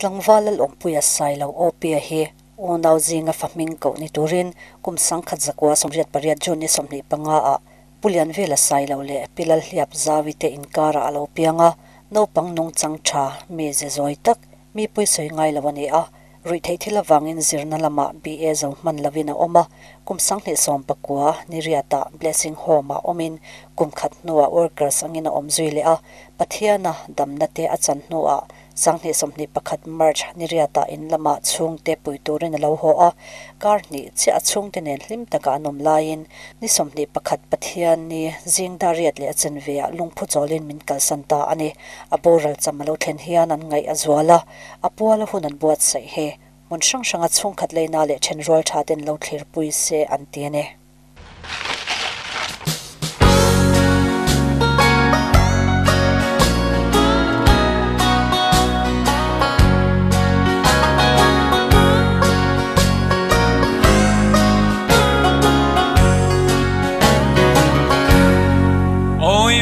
tlangwal lom puya sai lo opia a hi onau zinga faming ko ni turin kum sangkhat zakwa somriat pariat joni somni panga a pulian vela sai lo le pilal hliap zawi te inkara alo pianga no pang nong chang tha me je zoi tak mi pui soi ngai lawani a rui thei thila wangin zirna lama bi e zo man lawina oma kum sang le som pakwa niriata blessing homa omin kum khat nuwa workers angina omzui le a pathiana damna te achan nuwa sangne somni pakhat march niriata in lama chung te pui turin lo ho a. Kar ni chi achung te nen hlim taka nom lain ni somni pakhat pathian ni jing dariat le achin ve lungphu cholin min kal santa ani. Aboral chamalo then hian an ngai azwala apuala hun an buat sai he. Mon sang sanga chung khat leina le then rol tha den lo thlir pui se an tiene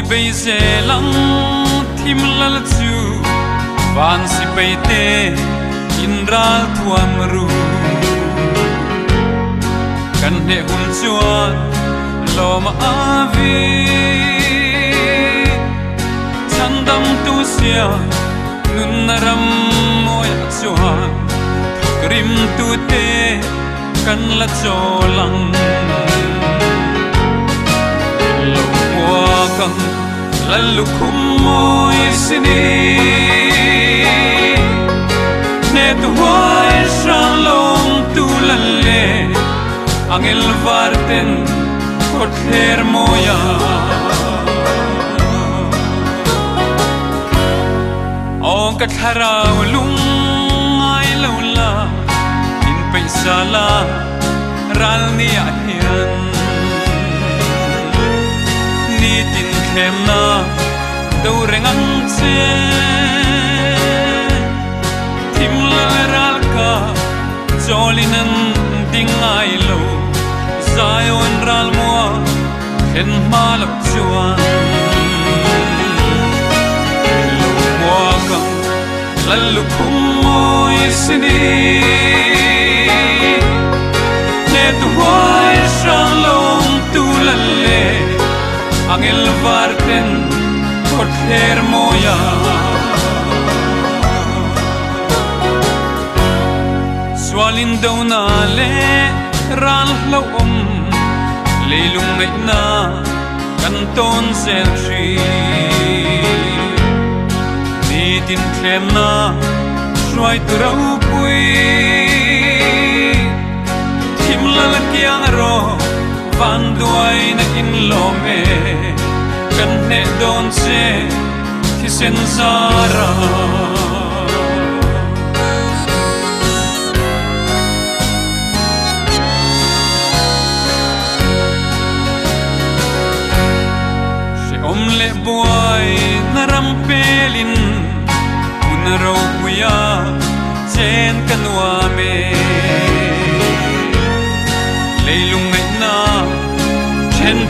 bây giờ lắm thim lal chu van si bây te in ra thuam ru. Kan he hun chuan lo ma avi chan dam tu sia nun ram moya chuan grim tu te kan la cholang kang lalu kumoy sini ne tu hoy shalom tu lalle angel varten kother moya ong katharaw lung ay lawla in paisala ral ni ahian thêm na đâu reng ăn che tim la ra ka jolinen ding ai lo zion ral mo khen ma lo chuan lo mo ka lalu kum mo isini swalin daw na le ral lo om leilung ngai na kanton sen tri ni tin thlem na xoay tu rau pui thim la la kiang ro van duai na in lo me kan ne don se khi sen ra.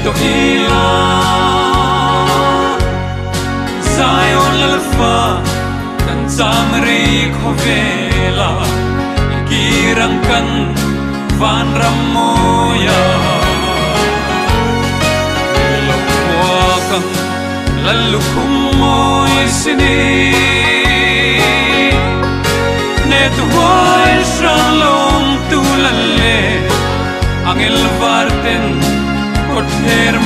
To ila Zion lalfa dan samri khovela girangkan van ramoya Lakwakang lalukum kumoy sini net hoy shalom tulale Angel varten ter